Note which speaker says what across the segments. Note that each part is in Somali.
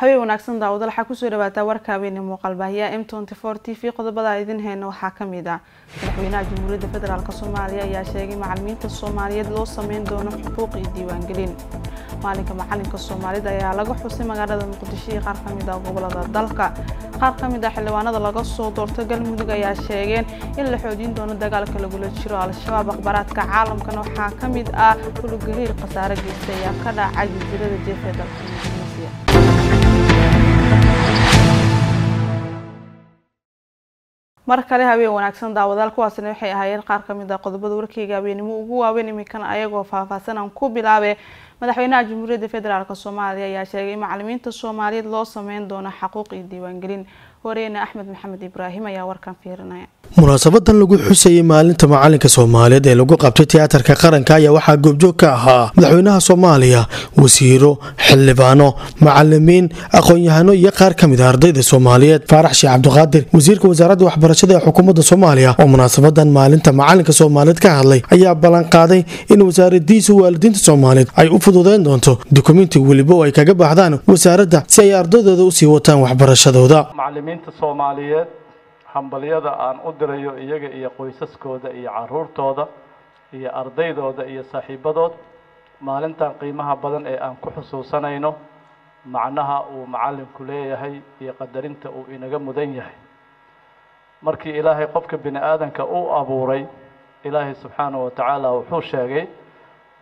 Speaker 1: habeen wanaagsan daawada waxaa ku soo dhawaataa warka habeene muuqaalbaahiya m t v qodobada idin heyna waxaa ka mid ah. Madaxweynaha jamhuuriyadda federaalk soomaaliya ayaa sheegay macalimiinta soomaaliyeed loo sameyn doono xuquuq iyo diiwaangelin. Maalinka macalinka soomaalida ayaa laga xusay magaalada muqdisho iyo qaar ka mid ah gobollada dalka. Qaar ka mid ah xildhibaanada laga soo doorto galmudug ayaa sheegeen in la xoojin doono dagaalka lagula jiro al-shabaab akhbaaraadka caalamkana waxaa ka mid ah kulugariir khasaare geysta ayaa ka dhacay jasiirada jeefa ee dalka mar kale habeen wanaagsan daawadaal kuwaasina waxay ahaayeen qaar ka mid ah qodobada warkeyga habeenimo ugu waaweyn iminkana ayagoo faahfaahsan aan ku bilaabe. Madaxweynaha jamhuuriyadda federaalk soomaaliya ayaa sheegay in macalimiinta soomaaliyeed loo sameyn doono xaquuq iyo diiwaangelin horeene axmed maxamed ibraahim ayaa warkan fiirinaya.
Speaker 2: Munaasabadan lagu xusayay maalinta macalinka soomaaliyeed ee lagu qabtay tiyaatarka qaranka ayaa waxaa goobjoog ka ahaa madaxweynaha soomaaliya wasiiro xildhibaano macalimiin aqoon-yahano iyo qaar ka mid a ardayda soomaaliyeed. Faarax sheekh cabdiqaadir wasiirka wasaaradda waxbarashada ee xukuumadda soomaaliya oo munaasabadan maalinta macalinka soomaaliyeed ka hadlay ayaa ballanqaaday in wasaaradiisa waalidiinta soomaaliyeed ay u fududeyn doonto dukumenti weliba oo ay kaga baahdaan wasaaradda si ay ardaydooda u sii wataan waxbarashadooda
Speaker 3: macalimiinta soomaaliyeed hambalyada aan u dirayo iyaga iyo qoysaskooda iyo caruurtooda iyo ardaydooda iyo saaxiibadood maalintan qiimaha badan ee aan ku xusuusanayno macnaha uu macalinku leeyahay iyo qadarinta uu inaga mudan yahay. Markii ilaahay qofka bini aadanka uu abuuray ilaahay subxaanahu wa tacaala wuxuu sheegay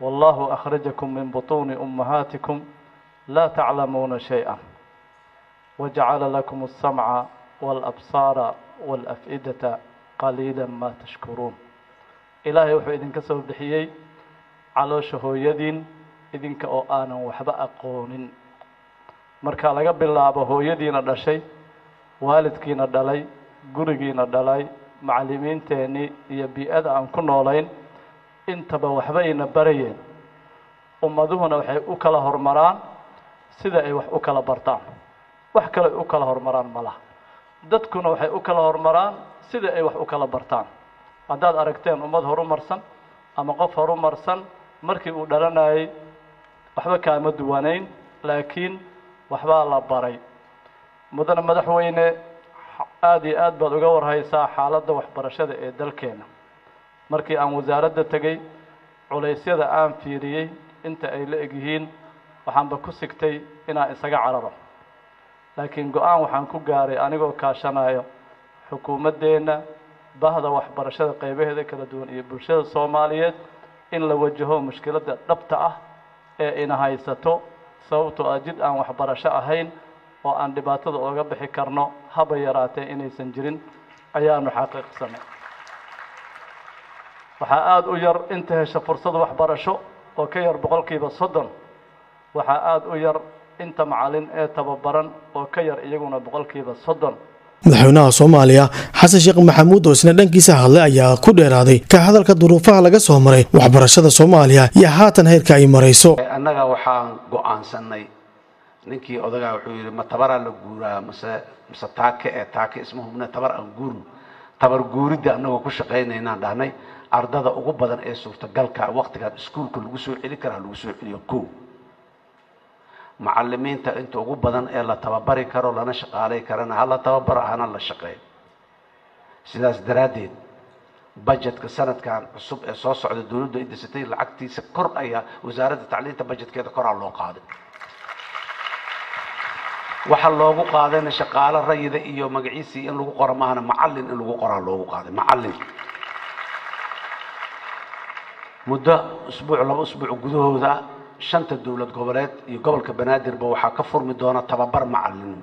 Speaker 3: wallahu akhrajakum min butuuni ummahaatikum laa taclamuuna shay-a wajacala lakum asamca walabsaara walaf-idata qaliila maa tashkuruun ilaahay wuxuu idinka soo bixiyey caloosha hooyadiin idinka oo aanan waxba aqoonin marka laga bilaabo hooyadiina dhashay waalidkiina dhalay gurigiina dhalay macalimiinteenii iyo bii-ada aan ku noolayn intaba waxbayna barayeen ummaduhuna waxay u kala hormaraan sida ay wax u kala bartaan wax kale ay u kala hormaraan ma laha. Dadkuna waxay u kala hormaraan sida ay wax u kala bartaan. Haddaad aragteen ummad horumarsan ama qof horumarsan markii uu dhalanayay waxba kaama duwanayn laakiin waxbaa la baray. Mudane madaxweyne aada iyo aad baad uga warhaysaa xaaladda waxbarashada ee dalkeena. Markii aan wasaaradda tegey culaysyada aan fiiriyey inta ay la egyihiin waxaanba ku sigtay inaan isaga cararo laakiin go'aan waxaan ku gaaray anigoo kaashanayo xukuumaddeenna bahda waxbarashada qeybaheeda kala duwan iyo bulshada soomaaliyeed in la wajaho mushkiladda dhabta ah ee ina haysato sababtoo ah jid aan waxbarasho ahayn oo aan dhibaatada ooga bixi karno haba yaraatee inaysan jirin ayaanu xaqiiqsanay. Waxaa aada u yar inta hesha fursad waxbarasho oo ka yar boqolkiiba soddon waxaa aada u yar inta macalin ee tababaran oo ka yar iyaguna boqolkiiba soddon.
Speaker 2: Madaxweynaha soomaaliya xasan sheekh maxamuud oo isna dhankiisa hadlay ayaa ku dheeraaday ka hadalka duruufaha laga soo maray waxbarashada soomaaliya iyo haatan heerka ay marayso.
Speaker 4: Annaga waxaan go'aansanay ninkii odagaa wuxuu yidhi ma tabaraa la guuraa mase mase taake ee taake isma hubne tabar aan guurno. Tabar guuridda annagoo ku shaqaynaynaan dhahnay. Ardada ugu badan ee suurtagalka waqtigaan iskuulka lagu soo celi karaa lagu soo celiyo ko macalimiinta inta ugu badan ee la tababari karo lana shaqaalay karana hala tababaro hana la shaqeeyo. Sidaas daraaddeed budgetka sanadkan cusub ee soo socda dowladdu ay dhisatay lacagtiisa kor ayaa wasaaradda tacliinta budgetkeeda koraa loo qaaday. Waxaa loogu qaadayna shaqaalo rayida iyo magaciisii in lagu qoro maahana macalin in lagu qoraa loogu qaaday macalin muddo usbuuc laba usbuuc gudahooda shanta dowlad goboleed iyo gobolka banaadirba waxaa ka furmi doona tababar macalin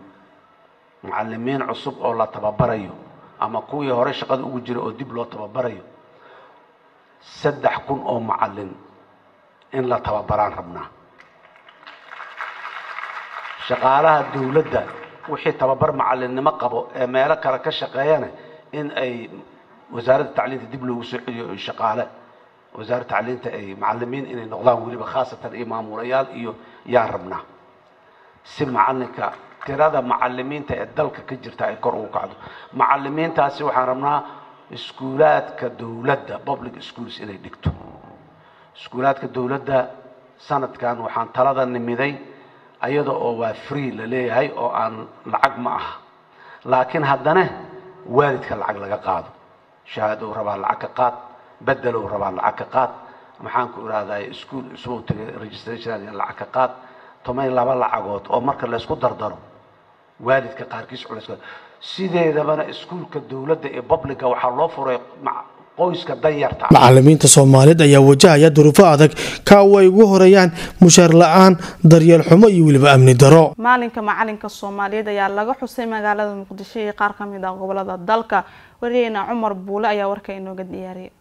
Speaker 4: macalimiin cusub oo la tababarayo ama kuwii hore shaqada ugu jira oo dib loo tababarayo. Saddex kun oo macalin in la tababaraan rabnaa. Shaqaalaha dowladda wixii tababar macalinnimo qabo ee meelo kale ka shaqeeyana in ay wasaaradda tacliinta dib loogu soo celiyo shaqaale wasaaradda tacliinta ay macalimiin inay noqdaan weliba khaasatan iyo maamulayaal iyo yaan rabnaa si macalinka tirada macalimiinta ee dalka ka jirta ay kor ugu kacdo. Macalimiintaasi waxaan rabnaa iskuulaadka dowladda public schools inay dhigto. Iskuulaadka dowladda sanadkan waxaan talada nimiday ayada oo waa free la leeyahay oo aan lacag ma aha. Laakiin haddana waalidka lacag laga qaado. Shahaado uu rabaa lacag ka qaad bedel uu rabaa lacag ka qaad. Maxaan ku ihahdaa ischool isuu tagay registration lacag ka qaad. Toban laba lacagood oo marka laysku dardaro waalidka qaarkiis culays sideedabana iskuulka dowladda ee publica waxaa loo furay qoyska danyarta.
Speaker 2: Macalimiinta soomaaliyeed ayaa wajahaya duruufo adag kaawo ay ugu horeeyaan mushaar la'aan daryeel xumo iyo weliba amni daro.
Speaker 1: Maalinka macalinka soomaaliyeed ayaa laga xusay magaalada muqdisho iyo qaar ka mid ah gobollada dalka. Wariyeyna cumar buule ayaa warka inooga diyaariyay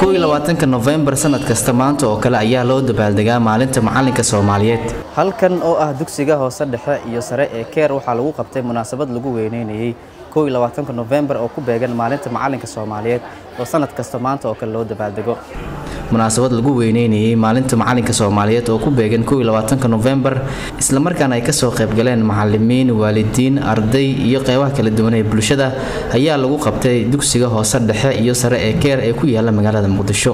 Speaker 5: kow iyo labaatanka nofembar sanad kasta maanta oo kale ayaa loo dabaaldegaa maalinta macalinka soomaaliyeed. Halkan oo ah dugsiga hoose dhexe iyo sare ee keer waxaa lagu qabtay munaasabad lagu weyneynayey kow iyo labaatanka nofembar oo ku beegan maalinta macalinka soomaaliyeed oo sanad kasta maanta oo kale loo dabaaldego. Munaasabad lagu weyneynayey maalinta macalinka soomaaliyeed oo ku beegan kow iyo labaatanka nofembar islamarkaana ay ka soo qaybgaleen macalimiin waalidiin arday iyo qeybaha kala duwan ee bulshada ayaa lagu qabtay dugsiga hoose dhexe iyo sare ee keer ee ku yaalla magaalada muqdisho.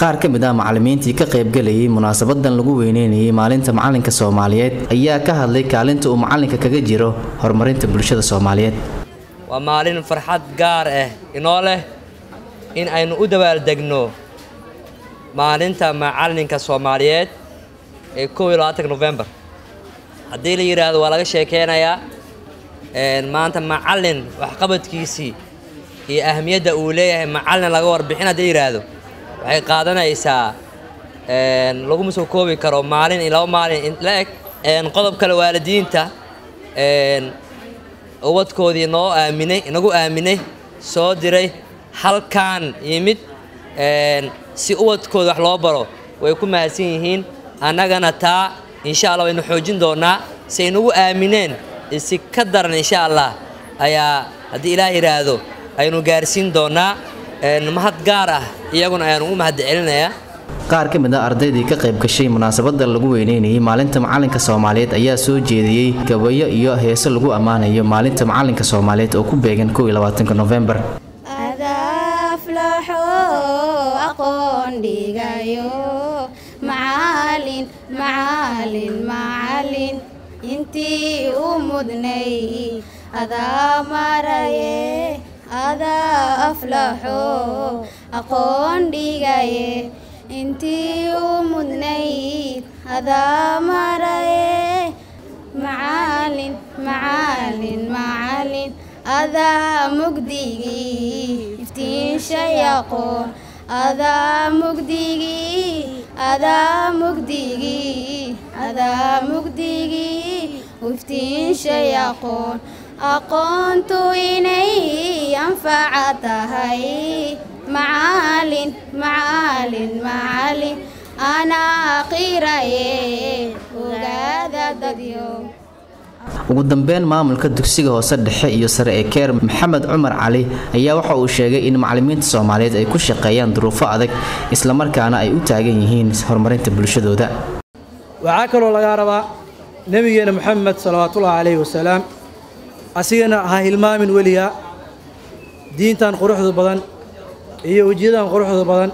Speaker 5: Qaar ka mid ah macalimiintii ka qaybgalayay munaasabadan lagu weyneynayay maalinta macalinka soomaaliyeed ayaa ka hadlay kaalinta uu macalinka kaga jiro horumarinta bulshada soomaaliyeed
Speaker 6: waa maalin farxad gaar ah inoo leh in aynu u dabaaldegno maalinta macalinka soomaaliyeed ee kow iyo labaatanka nofembar haddii la yidhaahdo waa laga sheekeynayaa maanta macalin waxqabadkiisii iyo ahamiyadda uu leeyahay macalin laga warbixin haddii yidhaahdo waxay qaadanaysaa laguma soo koobi karo maalin iyo laba maalin. La eg qodob kale waalidiinta ubadkoodii noo aaminay inagu aaminay soo diray halkaan yimid si ubadkooda wax loo baro. Way ku mahadsan yihiin annagana taa insha allah waynu xoojin doonaa si ay nagu aamineen si ka daran insha allah ayaa haddii ilaah yidhaahdo aynu gaarsiin doonaa mahad gaar ah iyaguna ayaanu u mahad celinayaa
Speaker 5: qaar ka mid ah ardaydii ka qayb gashay munaasabada lagu weyneynayay maalinta macalinka soomaaliyeed ayaa soo jeediyey gabayo iyo heeso lagu ammaanayo maalinta macalinka soomaaliyeed oo ku beegan nofembar
Speaker 7: intii u mudnay. Adaa maraye adaa aflaxo aqoon dhigaye intii u mudnayd adaa maraye macalin macalin macalin adaa mugdigii iftiinshay aqoon adaa mugdigii adaa mugdigii adaa mugdigii iftiinshay aqoon aqoontu inay anfaca tahay macalin macalin macalin anaa qiraye ogaada dadyo
Speaker 5: ugu dambeyn maamulka dugsiga hoose dhexe iyo sare ee keer maxamed cumar cali ayaa waxa uu sheegay in macalimiinta soomaaliyeed ay ku shaqeeyaan duruufo adag islamarkaana ay u taagan yihiin horumarinta bulshadooda.
Speaker 8: Waxaa kaloo lagaa rabaa nebigeena moxamed salawaatullaahi calayhi wasalaam asigana ha hilmaamin weligaa diintan quruxda badan iyo wejiyadan quruxda badan.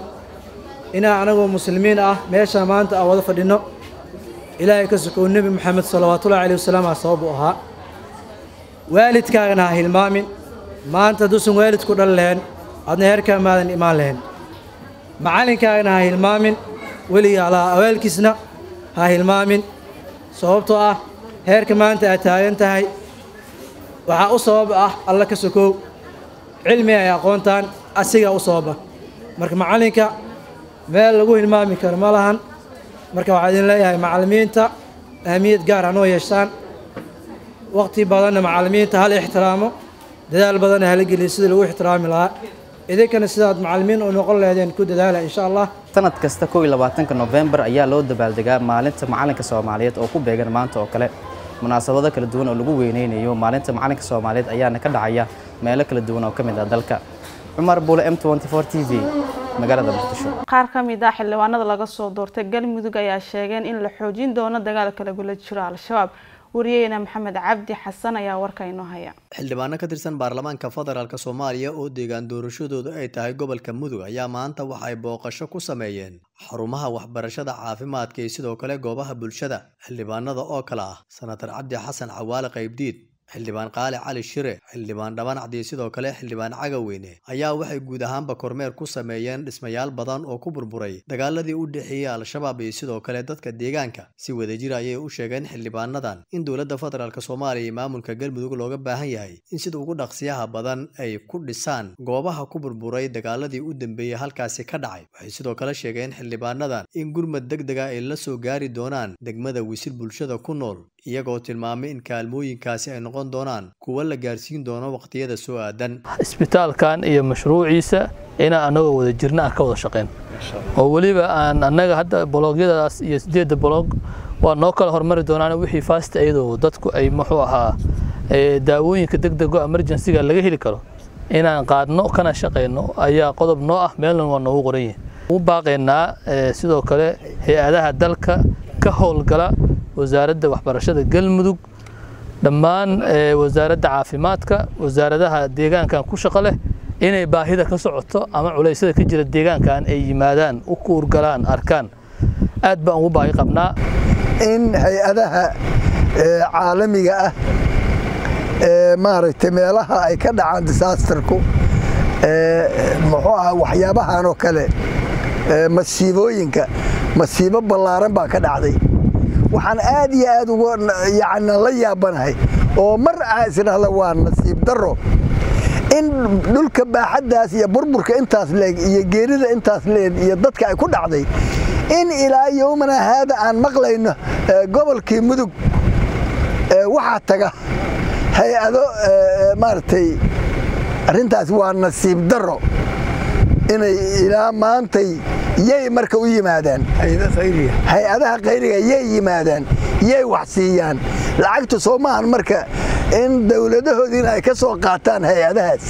Speaker 8: Inaa anagoo muslimiin ah meesha maanta aan wada fadhinno ilaahay ka sokow nebi moxamed salawaatullahi calayhi wasalaam aa sabab u ahaa. Waalidkaagana ha hilmaamin. Maanta hadduusan waalidku dhan lahayn adna heerkaa maadan imaan lahayn. Macalinkaagana ha hilmaamin. Weligaa allaha awaalkiisna ha hilmaamin. Sababtoo ah heerka maanta aad taagan tahay waxaa u sabab ah alla ka sokow cilmi ay aqoontaan asigaa u sababa marka macalinka meel lagu hilmaami karo ma lahan. Marka waxaa idin leeyahay macallimiinta ahmiyad gaar hanoo yeeshaan. Waqti badanna macallimiinta hal ixtiraamo dadaal badanna hala geliya sidii lagu ixtiraami lahaa. Idinkana sidaad macallimiin u noqon lahaydeen ku dadaala insha allah
Speaker 5: sanad kasta kow iyo labaatanka nofembar ayaa loo dabaaldegaa maalinta macalinka soomaaliyeed oo ku beegan maanta oo kale. Munaasabado kala duwan oo lagu weyneynayo maalinta macalinka soomaaliyeed ayaana ka dhacaya meelo kala duwan oo ka mid ah dalka cumar buule m t v magaalada muqdisho.
Speaker 1: Qaar ka mid ah xildhibaanada laga soo doortay galmudug ayaa sheegeen in la xoojin doono dagaalka lagula jiro al-shabaab. Wariyeyna maxamed cabdi xasan ayaa warka inoo haya.
Speaker 9: Xildhibaano ka tirsan baarlamaanka federaalk soomaaliya oo deegaan doorashadoodu ay tahay gobolka mudug ayaa maanta waxa ay booqasho ku sameeyeen xarumaha waxbarashada caafimaadka iyo sidoo kale goobaha bulshada. Xildhibaanada oo kale ah sanatar cabdi xasan cawaale qaybdiid xildhibaan qaali cali shire xildhibaan dhabanacdi sidoo kale xildhibaan cagaweyne ayaa waxay guud ahaanba kormeer ku sameeyeen dhismayaal badan oo ku burburay dagaaladii u dhexeeyey al-shabaab iyo sidoo kale dadka deegaanka. Si wadajir ayay u sheegeen xildhibaanadan in dowladda federaalk soomaaliya iyo maamulka galmudug looga baahan yahay in sida ugu dhaqsiyaha badan ay ku dhisaan goobaha ku burburay dagaaladii u dambeeyey halkaasi ka dhacay. Waxay sidoo kale sheegeen xildhibaanadan in gurmad deg dega ay la soo gaari doonaan degmada wisil bulshada ku nool iyagoo tilmaamay in kaalmooyinkaasi ay noqon doonaan kuwa la gaarsiin doono waqtiyada soo aadan
Speaker 10: isbitaalkan iyo mashruuciisa inaan annagoo wada jirna aan ka wada shaqeyn. Oo weliba aan annaga hadda boloogyadaas iyo sideedda boloog waa noo kala hormari doonaan wixii faasta iyadoo dadku ay muxuu ahaa daawooyinka deg dego emergencyga laga heli karo. Inaan qaadno kana shaqeyno ayaa qodob noo ah meelna waa noogu qoran yihiin u baaqaynaa sidoo kale hay'adaha dalka ka howlgala wasaaradda waxbarashada galmudug dhammaan wasaaradda caafimaadka wasaaradaha deegaankan ku shaqo leh inay baahida ka socoto ama culeysyada ka jira deegaankan ay yimaadaan u kuurgalaan arkaan. Aad baan ugu baahi qabnaa
Speaker 11: in hay'adaha caalamiga ah maaragtay meelaha ay ka dhacaan disaasterku muxuu aha waxyaabahan oo kale masiibooyinka masiibo ballaaran baa ka dhacday waxaan aad iyo aad uga yani la yaabanahay oo mar ah isdhahda waa nasiib darro in dhulka baaxaddaas iyo burburka intaas leeg iyo geerida intaas leeg iyo dadka ay ku dhacday in ilaa yowmana haada aan maqlayno gobolkii mudug waxaa taga hay'ado maaragtay arrintaas waa nasiib darro inay ilaa maantay yay marka u yimaadaan. Hay'adaha khayriga. Yay yimaadaan yay wax siiyaan. Lacagtu soo maahan marka in dowladahoodiina ay ka soo qaataan hay'adahaas.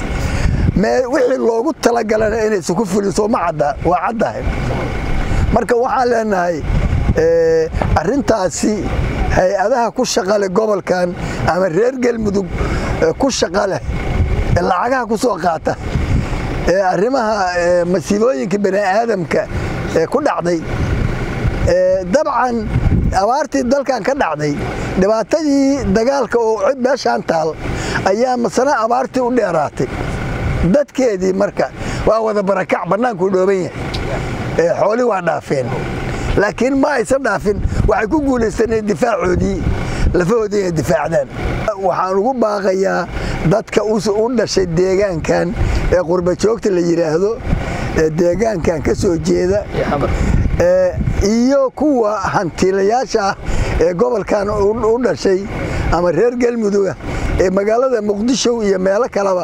Speaker 11: Wixii loogu talagalana inaysan ku fulin soo ma cadda waa caddahay marka waxaan leenahay arrintaasi hay'adaha ku shaqa leh gobolkan ama reer galmudug ku shaqa leh lacagaha ku soo qaata arrimaha masiibooyinka bani aadamka ee ku dhacday dabcan abaartii dalkan ka dhacday dhibaatadii dagaalka oo meeshaan taal ayaa masana abaartii u dheeraatay. Dadkeedii marka waa wada barakac bannaankuu dhooban yahay xooli waa dhaafeen. Laakiin ma aysan dhaafin waxay ku guulaysaneen difaacoodii lafahoodii inay difaacdaan waxaan ugu baaqayaa dadka u dhashay deegaankan ee qurbajoogta la yidhaahdo ee deegaankan ka soo jeeda iyo kuwa hantiilayaasha ah ee gobolkan u dhashay ama reer galmuduga ee magaalada muqdisho iyo meelo kaleba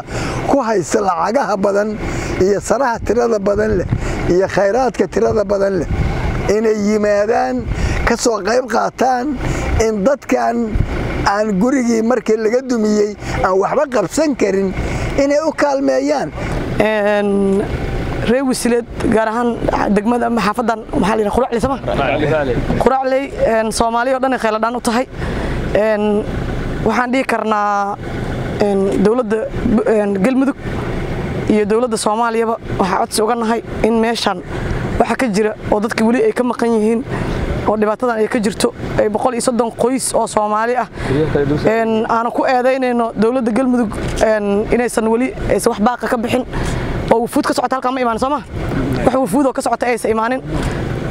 Speaker 11: ku haysta lacagaha badan iyo sanaha tirada badan leh iyo khayraadka tirada badan leh. Inay yimaadaan ka soo qayb qaataan in dadkan aan gurigii markii laga dumiyey aan waxba qabsan karin inay u kaalmeeyaan.
Speaker 12: Reer wisileed gaar ahaan degmada xaafadan maxaa la yidhaha quracley sama quracley soomaaliya oo dhan ay khayladhaan u tahay. Waxaan dhihi karnaa dowladda galmudug iyo dowladda soomaaliyaba waxaa codsi uga nahay in meeshan waxa ka jira oo dadka weli ay ka maqan yihiin oo dhibaatadan ay ka jirto boqol iyo soddon qoys oo soomaali ah. Aanu ku eedaynayno dowladda galmudug inaysan weli aysan wax baaqa ka bixin. Oo wufuud ka socota halkaan ma imaanin soo ma? Wax wufuud oo ka socota aysan imaanin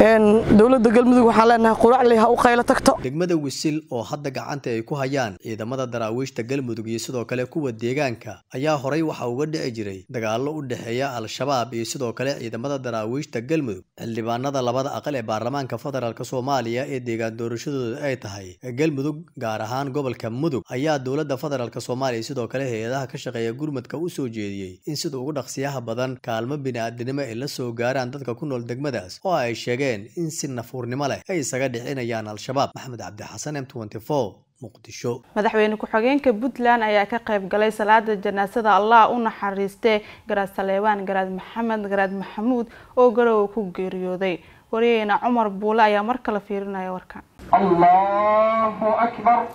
Speaker 12: dowladda galmudug waxaan leenahay quracley ha u qaylo tagto.
Speaker 9: Degmada wisil oo hadda gacanta ay ku hayaan ciidamada daraawiishta galmudug iyo sidoo kale kuwa deegaanka ayaa horay waxa uga dhici jiray dagaallo u dhexeeya al-shabaab iyo sidoo kale ciidamada daraawiishta galmudug. Xildhibaanada labada aqal ee baarlamaanka federaalk soomaaliya ee deegaan doorashadooda ay tahay galmudug gaar ahaan gobolka mudug ayaa dowladda federaalk soomaaliya sidoo kale hay'adaha ka shaqeeya gurmadka u soo jeediyey in sida ugu dhaqsiyaha badan kaalmo bini-aadinimo ay la soo gaaraan dadka ku nool degmadaas oo ay sheegeen in si nafuurnimo leh ay isaga dhicinayaan al-shabaab. Maxmed cabdixasan m muqdisho.
Speaker 1: Madaxweyne ku-xigeenka puntland ayaa ka qayb galay salaada janaasada allah u naxariistee garaad saleebaan garaad maxamed garaad maxamuud oo garowa ku geeriyooday. Wariyeyna cumar buule ayaa mar kale fiirinaya warkan.
Speaker 13: Allahu akbar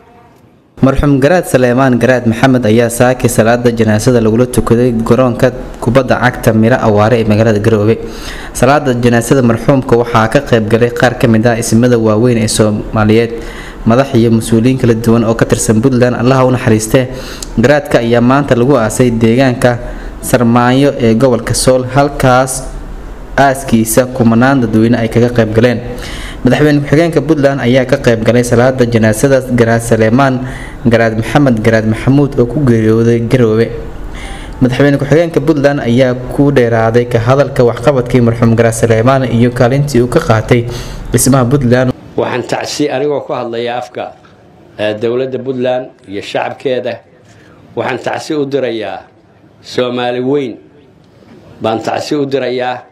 Speaker 5: marxuum garaad saleemaan garaad maxamed ayaa saaki salaada janaasada lagula tukaday garoonka kubadda cagta miro awaare ee magaalada garoobe. Salaada janaasada marxuumka waxaa ka qaybgalay qaar ka mid ah ismada waaweyn ee soomaaliyeed. Madax iyo mas'uuliyiin kala duwan oo ka tirsan puntland allaha u naxariistee garaadka ayaa maanta lagu aasay deegaanka sarmaanyo ee gobolka sool halkaas aaskiisa kumanaan dadweyne ay kaga qaybgaleen madaxweyne ku-xigeenka puntland ayaa ka qaybgalay salaada janaasada garaad saleemaan garaad maxamed garaad maxamuud oo ku geeriyooday garoobe. Madaxweyne ku-xigeenka puntland ayaa ku dheeraaday ka hadalka waxqabadkii marxuum garaad saleemaan iyo kaalintii uu ka qaatay. Dhismaha puntland.
Speaker 13: Waxaan tacsi anigoo ku hadlaya afka dowladda puntland iyo shacabkeeda. Waxaan tacsi u dirayaa soomaali weyn. Baan tacsi u dirayaa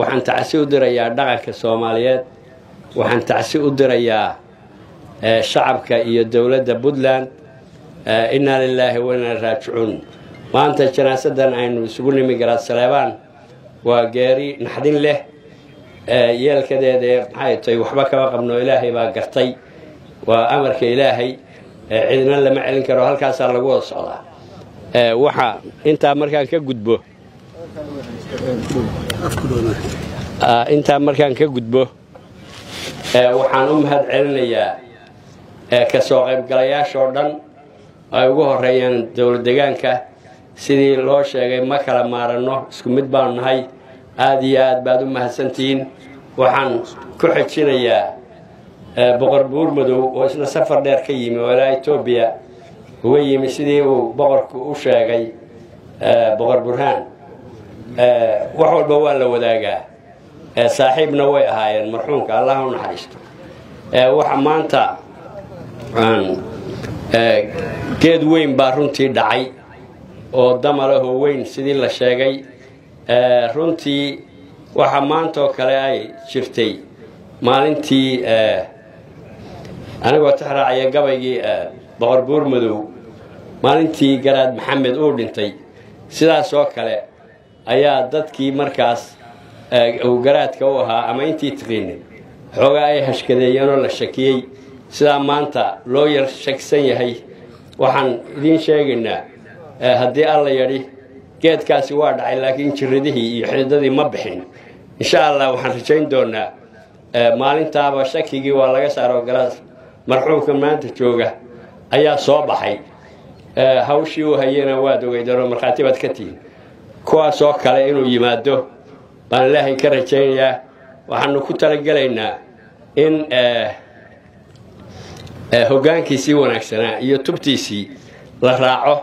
Speaker 13: waxaan tacsi u dirayaa dhaqanka soomaaliyeed waxaan tacsi u dirayaa shacabka iyo dowladda puntland innaa lilaahi wainaa raajicuun. Maanta janaasadan aynu isugu nimi garaad saleebaan waa geeri naxdin leh yeelkadeeda maxay tahay waxba kama qabno ilaahay baa gartay. Waa amarka ilaahay cidna lama celin karo halkaasaa lagu wada socdaa. Waxa intaa markaan ka gudbo intaa markaan ka gudbo waxaan u mahad celinayaa ka soo qaybgalayaashoo dhan ay ugu horeeyaan dowlad degaanka sidii loo sheegay ma kala maaranno isku mid baanu nahay aada iyo aad baad u mahadsantihiin. Waxaan ku xejinayaa boqor buur madow oo isna safar dheer ka yimi oo ilaa etoobiya uga yimi sidii uu boqorku u sheegay boqor burhaan. Wax walba waa la wadaagaa saaxiibna way ahaayeen marxuumka allah u naxariisto. Waxa maanta geed weyn baa runtii dhacay oo damalahoo weyn sidii la sheegay. Runtii waxa maantaoo kale ay jirtay maalintii anigoo taxraacaya gabaygii boqor madow maalintii garaad maxamed uu dhintay. Sidaas oo kale ayaa dadkii markaas uu garaadka u ahaa ama intii tiqiinay xoogaa ay hashkadeeyeen oo la shakiyey. Sidaa maanta loo yar shaksan yahay. Waxaan idiin sheegaynaa haddii alla yadhi geedkaasi waa dhacay laakiin jiradihii iyo xididadii ma bixin. Insha allah waxaan rajayn doonaa maalintaaba shakigii waa laga saaro garaas marxuumka maanta jooga ayaa soo baxay. Hawshii uu hayena waad ogeydanoo markhaati baad ka tihin. Kuwaasoo kale inuu yimaado baan ilaahay ka rajaynayaa waxaanu ku talagelaynaa in hoggaankiisii wanaagsanaa iyo tubtiisii la raaco.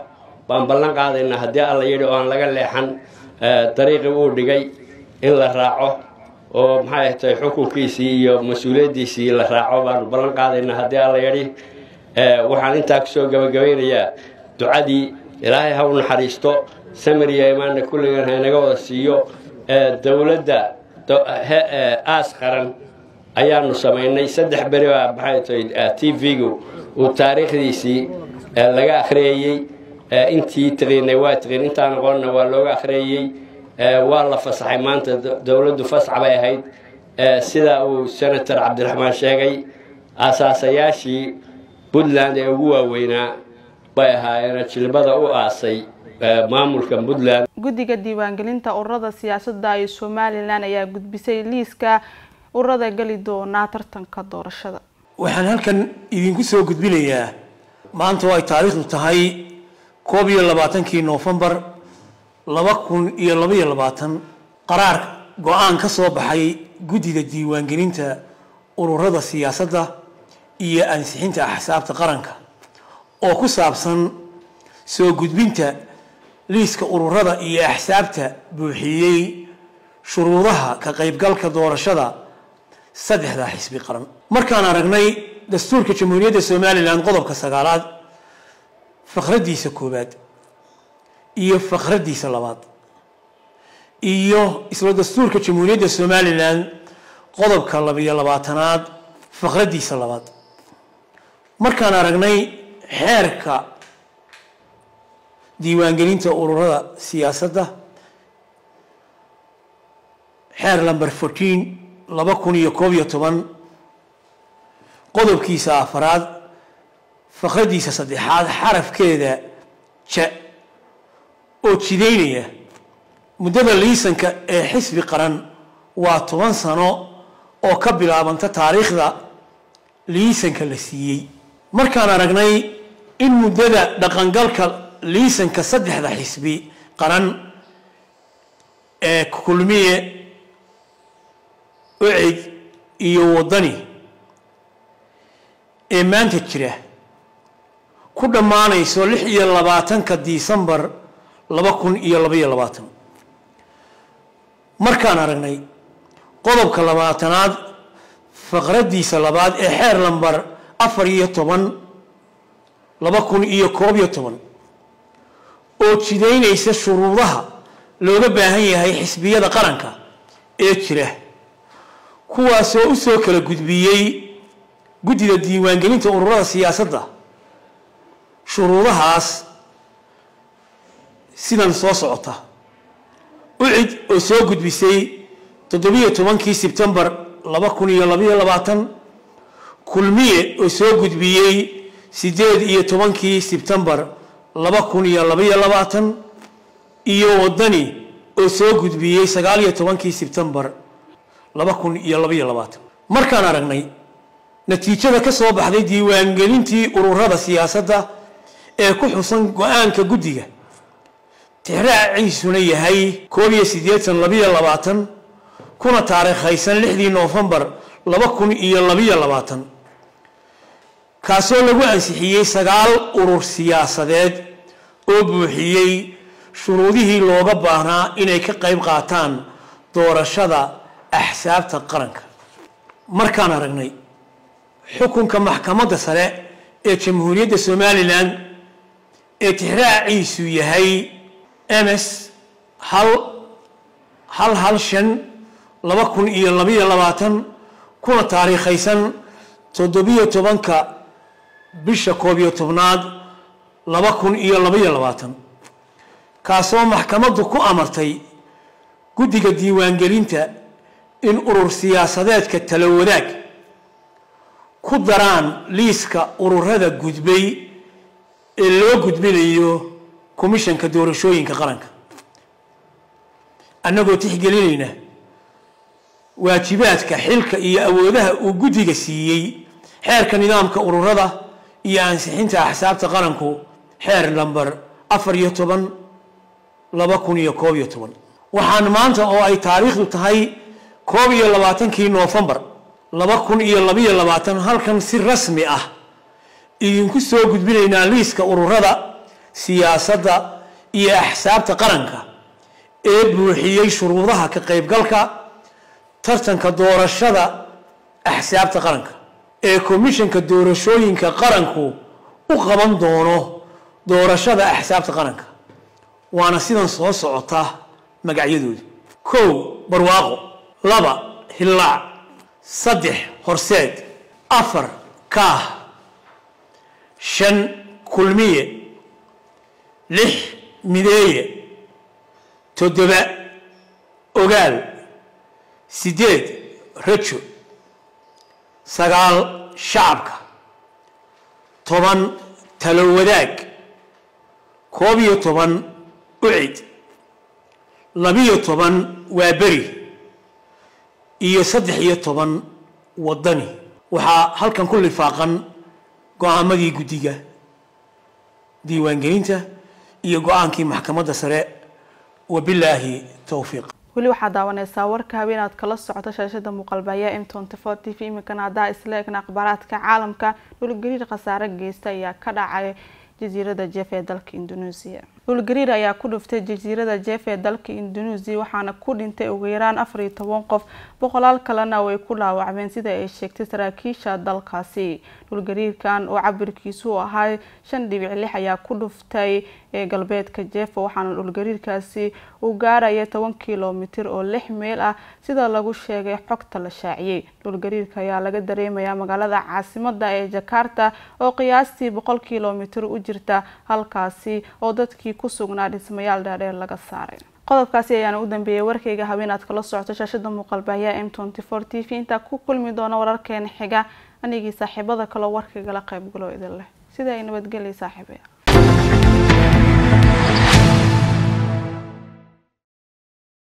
Speaker 13: Baan ballan qaadaynaa haddii alla yidhi oo aan laga leexan dariiqii uu dhigay in la raaco oo maxay tahay xukunkiisii iyo mas'uuliyaddiisii la raaco. Baanu ballan qaadaynaa haddii alla yidhi waxaan intaa ku soo gabagabaynayaa ducadii ilaahay ha u naxariisto. Samiriya imaanna kulligan haynaga wada siiyo dowladda aas qaran ayaanu samaynay saddex beri baa maxay tahay t v-gu uu taariikhdiisii laga akhriyayey intii tiqiinay waa tiqiin intaan aqoonna waa looga akhriyayey waa la fasaxay. Maanta dowladdu fasax bay ahayd sida uu senator cabdiraxmaan sheegay asaasayaashii puntland ee ugu waaweynaa bay ahaayeen jilbada u aasay maamulka puntland.
Speaker 1: Guddiga diiwaangelinta ururada siyaasadda ee somalilan ayaa gudbisay liiska ururada geli doonaa tartanka doorashada.
Speaker 14: Waxaan halkan idinku soo gudbinayaa maanta oo ay taariikhdu tahay koob iyo labaatankii noofembar laba kun iyo labaiyo labaatan qaraar go'aan ka soo baxay guddida diiwaangelinta ururada siyaasadda iyo ansixinta axsaabta qaranka. Oo ku saabsan soo gudbinta liiska ururada iyo axsaabta buuxiyey shuruudaha ka qaybgalka doorashada saddexdaa xisbi qaran. Markaan aragnay dastuurka jamhuuriyadda somalilan qodobka sagaalaad fakraddiisa koowaad iyo fakraddiisa labaad iyo isla dastuurka jamhuuriyadda somalilan qodobka labiyo labaatanaad fakraddiisa labaad. Markaan aragnay xeerka diiwaangelinta ururada siyaasadda. Xeer lamber fourteen laba kun iyo koob iyo toban qodobkiisa afaraad faqradiisa saddexaad xarafkeeda ja oo jidaynaya. Muddada liisanka ee xisbi qaran waa toban sano oo ka bilaabanta taariikhda liisanka la siiyey. Markaan aragnay in muddada dhaqangalka liisanka saddexda xisbi qaran ee kulmiye ucid iyo waddani ee maanta jira ku dhammaanayso lix iyo labaatanka disembar laba kun iyo labaiyo labaatan. Markaan aragnay qodobka labaatanaad faqraddiisa labaad ee xeer lambar afar iyo toban laba kun iyo koob iyo toban oo jidaynaysa shuruudaha looga baahan yahay xisbiyada qaranka ee jira. Kuwaasoo u soo kala gudbiyey guddida diiwaangelinta ururada siyaasadda. Shuruudahaas sidan soo socota. Ucid oo soo gudbisay toddobiyo tobankii sebtembar laba kun iyo labaiyo labaatan. Kulmiye oo soo gudbiyey siddeed iyo tobankii sebtembar laba kun iyo labaiyo labaatan iyo waddani oo soo gudbiyey sagaal iyo tobankii sebtembar laba kun iyo labaiyo labaatan. Markaan aragnay natiijada ka soo baxday diiwaangelintii ururada siyaasadda ee ku xusan go'aanka guddiga. Tixraaciisuna yahay koob iyo siddeetan labiyo labaatan kuna taariikhaysan lixdii noofembar laba kun iyo labiyo labaatan kaasoo lagu ansixiyey sagaal urur siyaasadeed oo buuxiyey shuruudihii looga baahnaa inay ka qayb qaataan doorashada axsaabta qaranka. Markaan aragnay xukunka maxkamadda sare ee jamhuuriyadda somalilan ee tixraaciisu yahay ms hal hal hal shan laba kun iyo labaiyo labaatan kuna taariikhaysan toddobiyo tobanka bisha koob iyo tobnaad laba kun iyo labaiyo labaatan. Kaasoo maxkamaddu ku amartay guddiga diiwaangelinta in urur siyaasadeedka tala wadaag ku daraan liiska ururada gudbay ee loo gudbinayo komishanka doorashooyinka qaranka. Annagoo tixgelinayna waajibaadka xilka iyo awoodaha uu guddiga siiyey xeerka nidaamka ururada iyo ansixinta axsaabta qaranku xeer lambar afar iyo toban laba kun iyo koob iyo toban. Waxaan maanta oo ay taariikhdu tahay koob iyo labaatankii noofembar laba kun iyo labaiyo labaatan halkan si rasmi ah. Idinku soo gudbinaynaa liiska ururada siyaasadda iyo axsaabta qaranka ee buuxiyey shuruudaha ka qaybgalka tartanka doorashada axsaabta qaranka ee komishanka doorashooyinka qaranku u qaban doono doorashada axsaabta qaranka. Waana sidan soo socota magacyadooda. Kow barwaaqo. Laba hillaac saddex horseed. Afar kaah. Shan kulmiye. Lix mideeye. Toddoba ogaal. Siddeed rajo. Sagaal shacabka. Toban talo wadaag koob iyo toban ucid labiyo toban waa beri. Iyo saddex iyo toban waddani. Waxaa halkan ku lifaaqan go'aamadii guddiga diiwaangelinta iyo go'aankii maxkamadda sare. Wabilaahi towfiiq
Speaker 1: weli waxaad daawaneysaa warka habeen aad kala socoto shaashada muuqaalbaaya m twenty four t v iminkana haddaa isla egna akhbaaraadka caalamka dhulgariir khasaare geysta ayaa ka dhacay jasiirada jeef ee dalka indonesia dhulgariir ayaa ku dhuftay jasiirada jeef ee dalka indonesia waxaana ku dhintay ugu yaraan afar iyo toban qof. Boqolaal kalena way ku dhaawacmeen sida ay sheegtay saraakiisha dalkaasi. Dhulgariirkan oo cabirkiisu ahaa shan dhibic lix ayaa ku dhuftay ee galbeedka jeef waxaana dhulgariirkaasi uu gaaraya toban kilomitir oo lix meel ah. Sida lagu sheegay xogta la shaaciyey dhulgariirka ayaa laga dareemayaa magaalada caasimada ee jakarta oo qiyaastii boqol kilomitir u jirta halkaasi oo dadkii ku sugnaa dhismayaal dhaadheer laga saaray. Qodobkaasi ayaana u dambeeyay warkayga habeen aad kala socoto shaashada muuqaalbaahyaha m four t v intaa ku kulmi doona wararkeena xiga anigii saaxiibada kaloo warkaygala qaybgalo idin leh. Sida ay nabadgelya saaxiibaya